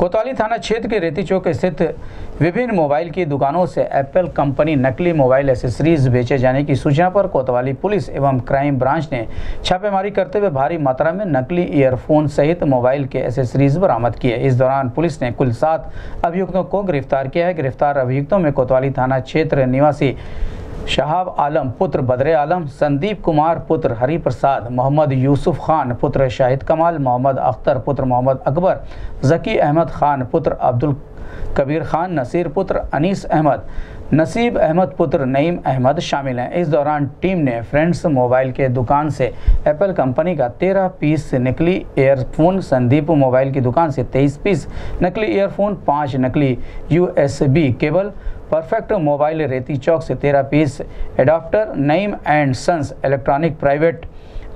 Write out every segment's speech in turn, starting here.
कोतवाली थाना क्षेत्र के रेती चौक स्थित विभिन्न मोबाइल की दुकानों से एप्पल कंपनी नकली मोबाइल एसेसरीज बेचे जाने की सूचना पर कोतवाली पुलिस एवं क्राइम ब्रांच ने छापेमारी करते हुए भारी मात्रा में नकली ईयरफोन सहित मोबाइल के एसेसरीज बरामद किए। इस दौरान पुलिस ने कुल सात अभियुक्तों को गिरफ़्तार किया है। गिरफ़्तार अभियुक्तों में कोतवाली थाना क्षेत्र निवासी शहाब आलम पुत्र बदरे आलम, संदीप कुमार पुत्र हरि प्रसाद मोहम्मद यूसुफ खान पुत्र शाहिद कमाल, मोहम्मद अख्तर पुत्र मोहम्मद अकबर, जकी अहमद खान पुत्र अब्दुल कबीर खान, नसीर पुत्र अनीस अहमद, नसीब अहमद पुत्र नईम अहमद शामिल हैं। इस दौरान टीम ने फ्रेंड्स मोबाइल के दुकान से एप्पल कंपनी का तेरह पीस नकली एयरफोन, संदीप मोबाइल की दुकान से तेईस पीस नकली एयरफोन, पाँच नकली यूएसबी केबल परफेक्ट मोबाइल रेती चौक से तेरह piece, adapter Naeem and sons electronic private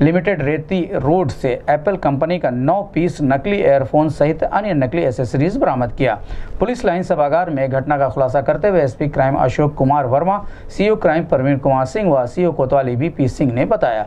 limited Reti road से एप्पल कंपनी का 9 पीस नकली एयरफोन सहित अन्य नकली एसेसरीज बरामद किया। पुलिस लाइन सभागार में घटना का खुलासा करते हुए SP crime Ashok Kumar Verma CO crime Praveen Kumar Singh व सीओ कोतवाली बी पी सिंह ने बताया।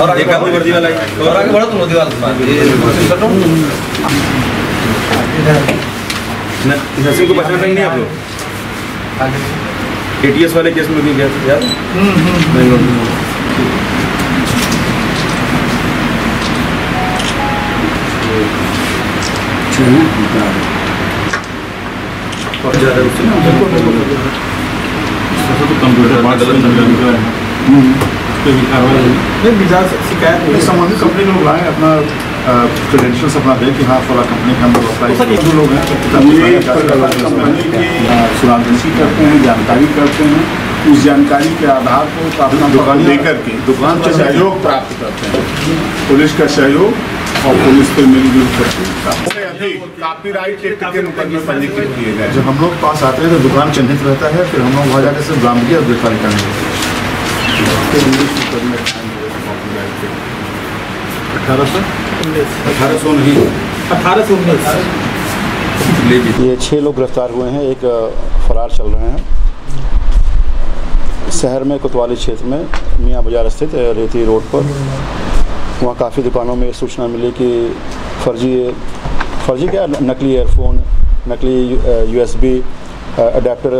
और आगे काबू वर्दी वाला है। और आगे बढ़ो तुम कर न- नसीम को पहचान रहे नहीं आप लोग एटीएस वाले केस में भी गया था यार। बहुत ज़्यादा उससे कंप्यूटर नहीं शिकायत संबंधित कंपनी लोग लाए अपना क्रेडेंशियल्स अपना दे कि हाँ फला कंपनी के अंदर अप्लाई जो लोग हैं कंपनी की सुरागंशी करते हैं जानकारी करते हैं उस जानकारी के आधार पर अपना दुकान लेकर के दुकान से सहयोग प्राप्त करते हैं। पुलिस का सहयोग और पुलिस से मिलजुल करके कॉपीराइट एक्ट के मुकदमे पंजीकृत किए गए जब हम लोग पास आते हैं तो दुकान चिन्हित रहता है फिर हम लोग वहाँ जाकर से बरामदगी और गिरफ्तारी करने लगते हैं ये छः लोग गिरफ़्तार हुए हैं, एक फरार चल रहे हैं। शहर में, कोतवाली क्षेत्र में, मियाँ बाज़ार स्थित रेती रोड पर। वहाँ काफ़ी दुकानों में सूचना मिली कि फर्जी फर्जी क्या, नकली एयरफोन, नकली यूएसबी अडेप्टर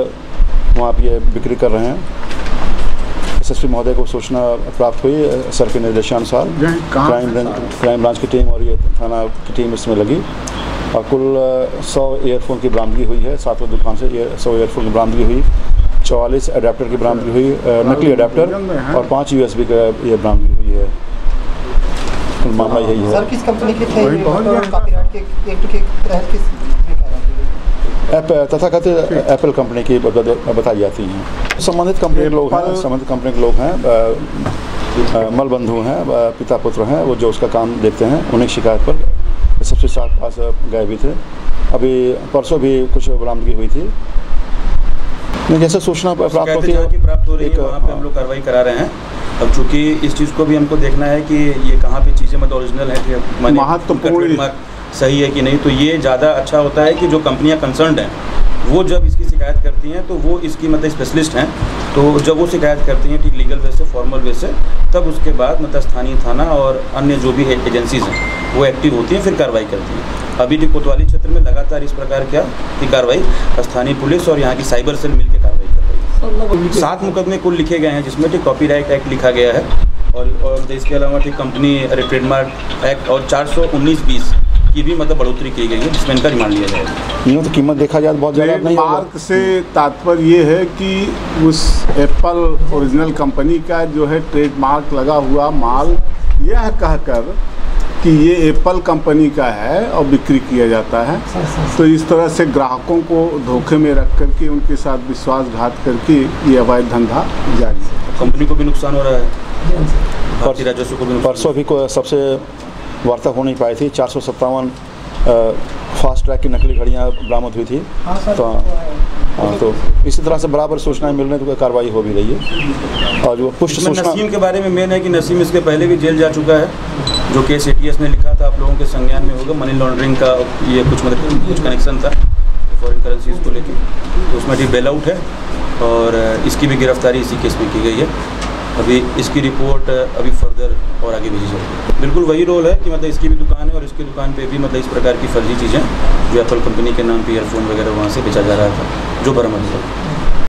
वहाँ पर ये बिक्री कर रहे हैं। एसएसपी महोदय को सूचना प्राप्त हुई सर के निर्देशानुसार। क्राइम ब्रांच क्राइम ब्रांच की टीम और ये थाना की टीम इसमें लगी। और कुल सौ ईयरफोन की बरामदगी हुई है सातों दुकान से सौ ईयरफोन की बरामदगी हुई। चौवालीस अडेप्टर की बरामदगी हुई नकली अडेप्टर और पाँच यूएसबी का ये बरामदगी हुई है। मामला यही है। सर किस कंपनी के थे? तथाकथित एप्पल कंपनी की बताई जाती हैं। संबंधित कंपनी के लोग हैं? संबंधित कंपनी के लोग हैं अ, अ, मल बंधु हैं पिता पुत्र हैं वो जो उसका काम देखते हैं उन्हीं शिकायत पर सबसे साथ पास गए भी थे। अभी परसों भी कुछ बरामदगी हुई थी। नहीं जैसे सूचना प्राप्त होती जहाँ की प्राप्त हो रही है वहाँ पे हाँ। हम लोग कार्रवाई करा रहे हैं। अब चूँकि इस चीज़ को भी हमको देखना है कि ये कहाँ पे चीज़ें मतलब ओरिजिनल है महत्वपूर्ण- सही है कि नहीं? तो ये ज़्यादा अच्छा होता है कि जो कंपनियाँ कंसर्न हैं, वो जब इसकी शिकायत करती हैं तो वो इसकी मतलब स्पेशलिस्ट हैं। तो जब वो शिकायत करती हैं, ठीक लीगल वे से फॉर्मल वे से, तब उसके बाद मतलब स्थानीय थाना और अन्य जो भी एजेंसीज हैं, वो एक्टिव होती हैं, फिर कार्रवाई करती हैं। अभी ठीक कोतवाली क्षेत्र में लगातार इस प्रकार क्या की कार्रवाई स्थानीय पुलिस और यहाँ की साइबर सेल मिलकर कार्रवाई कर रही है। सात मुकदमे कुल लिखे गए हैं, जिसमें ठीक कॉपीराइट एक्ट लिखा गया है और और इसके अलावा ठीक कंपनी ट्रेडमार्क एक्ट और चार सौ उन्नीस बीस की भी मतलब बढ़ोतरी की गई है जिसमें इनका रिमांड लिया जाएगा। यूँ तो कीमत देखा जाए तो बहुत ज़्यादा नहीं ट्रेडमार्क से तात्पर्य ये है कि उस एप्पल ओरिजिनल कंपनी का जो है ट्रेडमार्क लगा हुआ माल यह कहकर कि ये एप्पल कंपनी का है और बिक्री किया जाता है। तो इस तरह से ग्राहकों को धोखे में रख करके उनके साथ विश्वासघात करके ये अवैध धंधा जारी है। कंपनी को भी नुकसान हो रहा है। भारतीय राजस्व को भी परसों भी को सबसे वार्ता हो नहीं पाई थी। चार सौ सत्तावन फास्ट ट्रैक की नकली घड़ियाँ बरामद हुई थी। तो हाँ। तो इसी तरह से बराबर सूचनाएँ मिल रही हैं तो कार्रवाई हो भी रही है। और जो पुष्ट सूचना नसीम के बारे में मेन है कि नसीम इसके पहले भी जेल जा चुका है जो केस एटीएस ने लिखा था। आप लोगों के संज्ञान में होगा मनी लॉन्ड्रिंग का ये कुछ मतलब कुछ कनेक्शन था फॉरेन करेंसीज को लेके। तो उसमें अभी बेल आउट है और इसकी भी गिरफ्तारी इसी केस में की गई है। अभी इसकी रिपोर्ट अभी फर्दर और आगे भेजी जाएगी बिल्कुल वही रोल है कि मतलब इसकी भी दुकान है और इसकी दुकान पे भी मतलब इस प्रकार की फर्जी चीज़ें जो एप्पल कंपनी के नाम पे ईयरफोन वगैरह वहाँ से बेचा जा रहा था, जो बरामद हुआ।